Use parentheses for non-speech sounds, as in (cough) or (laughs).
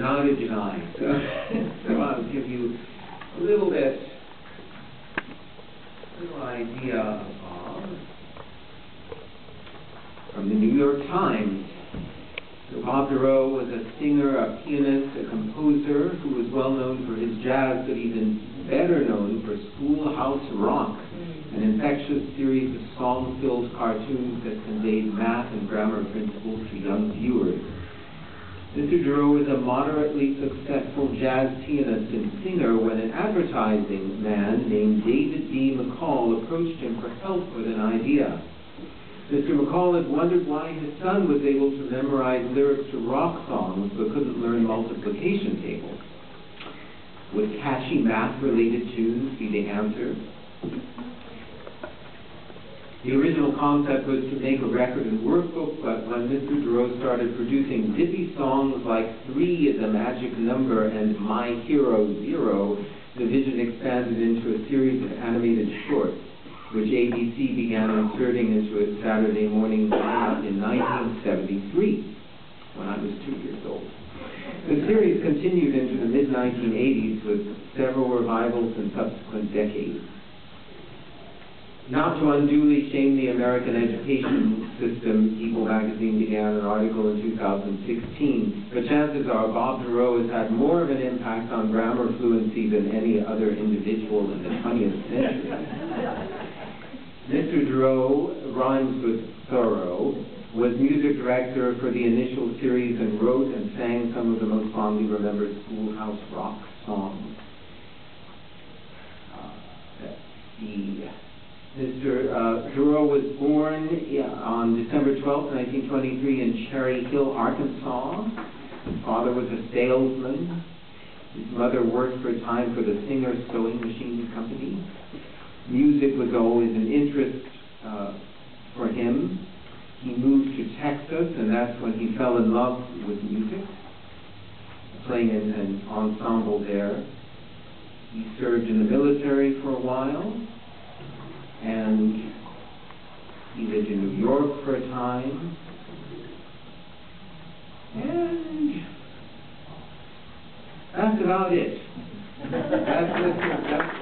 nice. (laughs) so I'll give you a little bit, a little idea of Bob. From the New York Times. So Bob Dorough was a singer, a pianist, a composer who was well known for his jazz, but even better known for Schoolhouse Rock, mm. an infectious series of song-filled cartoons that conveyed math and grammar principles to young viewers. Mr. Dorough was a moderately successful jazz pianist and singer when an advertising man named David B. McCall approached him for help with an idea. Mr. McCall had wondered why his son was able to memorize lyrics to rock songs but couldn't learn multiplication tables. Would catchy math-related tunes be the answer? The original concept was to make a record and workbook, but when Mr. Dorough started producing dippy songs like Three is a Magic Number and My Hero Zero, the vision expanded into a series of animated shorts, which ABC began inserting into its Saturday morning lineup in 1973, when I was two years old. The series continued into the mid-1980s with several revivals in subsequent decades. Not to unduly shame the American education system, People magazine began an article in 2016, but chances are Bob Dorough has had more of an impact on grammar fluency than any other individual in the 20th century. Mr. Dorough rhymes with thorough, was music director for the initial series and wrote and sang some of the most fondly remembered Schoolhouse Rock songs. Uh, Mr. Uh, Dorough was born on December 12, 1923 in Cherry Hill, Arkansas. His father was a salesman. His mother worked for a time for the Singer Sewing Machine Company. Music was always an interest uh, for him. He moved to Texas, and that's when he fell in love with music, playing in an ensemble there. He served in the military for a while and he lived in New York for a time. And that's about it. that's, that's, that's,